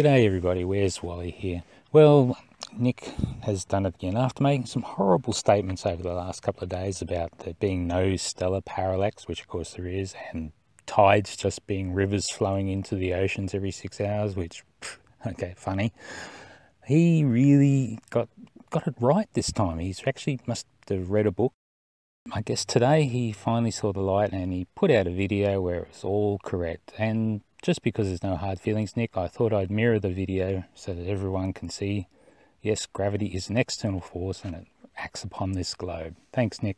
G'day everybody, where's Wally here? Well, Nick has done it again after making some horrible statements over the last couple of days about there being no stellar parallax, which of course there is, and tides just being rivers flowing into the oceans every six hours, which, okay, funny. He really got got it right this time. He's actually must have read a book. I guess today he finally saw the light and he put out a video where it was all correct. And just because there's no hard feelings, Nick, I thought I'd mirror the video so that everyone can see, yes, gravity is an external force and it acts upon this globe. Thanks, Nick.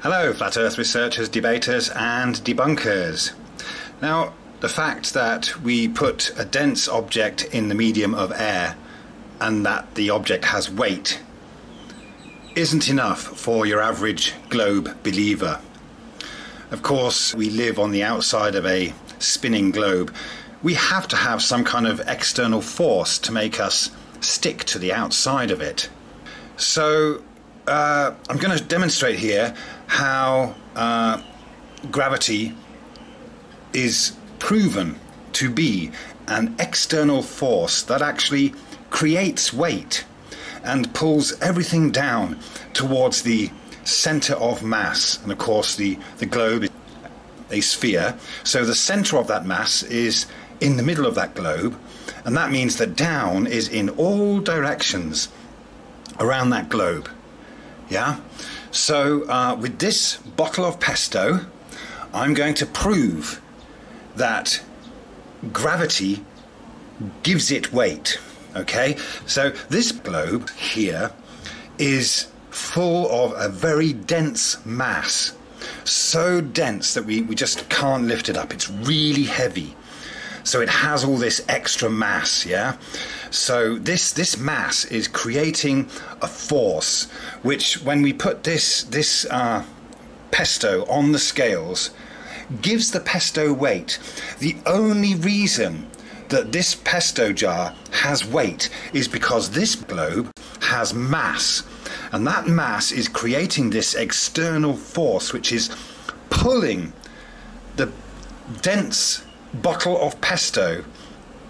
Hello, Flat Earth researchers, debaters, and debunkers. Now, the fact that we put a dense object in the medium of air and that the object has weight isn't enough for your average globe believer. Of course, we live on the outside of a spinning globe. We have to have some kind of external force to make us stick to the outside of it. So uh, I'm going to demonstrate here how uh, gravity is proven to be an external force that actually creates weight and pulls everything down towards the center of mass. And of course, the, the globe is a sphere. So the center of that mass is in the middle of that globe. And that means that down is in all directions around that globe. Yeah? So uh, with this bottle of pesto, I'm going to prove that gravity gives it weight. Okay? So this globe here is full of a very dense mass. So dense that we, we just can't lift it up. It's really heavy. So it has all this extra mass, yeah? So this this mass is creating a force which when we put this this uh, pesto on the scales gives the pesto weight. The only reason that this pesto jar has weight is because this globe has mass and that mass is creating this external force which is pulling the dense bottle of pesto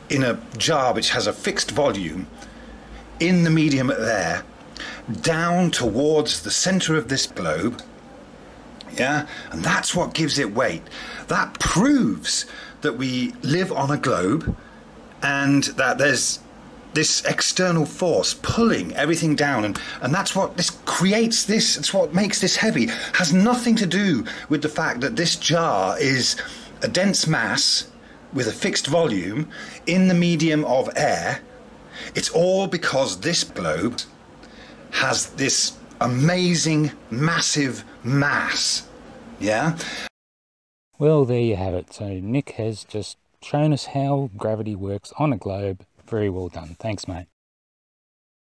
in a jar which has a fixed volume in the medium air down towards the center of this globe yeah? And that's what gives it weight. That proves that we live on a globe and that there's this external force pulling everything down and, and that's what this creates this it's what makes this heavy has nothing to do with the fact that this jar is a dense mass with a fixed volume in the medium of air. It's all because this globe has this amazing massive mass. Yeah? Well there you have it. So nick has just shown us how gravity works on a globe very well done. Thanks, mate.